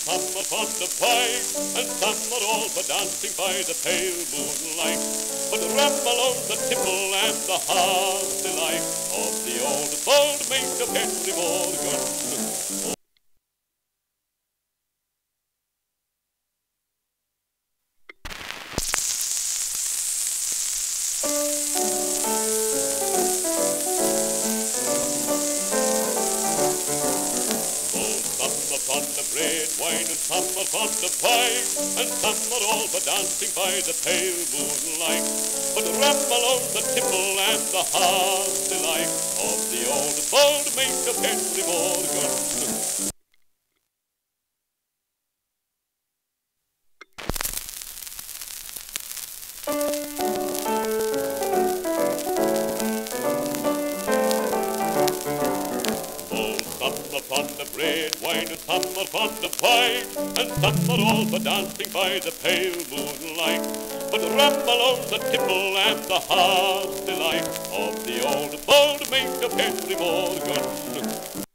some upon the pike, and some are all for dancing by the pale moonlight. But ramble the tipple and the heart delight of the old old mate of Henry Morgan. Upon the bread, wine, and some on the pie, and some are all for dancing by the pale moonlight. But ramble on the tipple and the heart delight of upon the bread, wine, and some upon the pie, and some are all for dancing by the pale moonlight. But ramble on the tipple and the heart's delight. Of the old bold mate of Henry Morgan,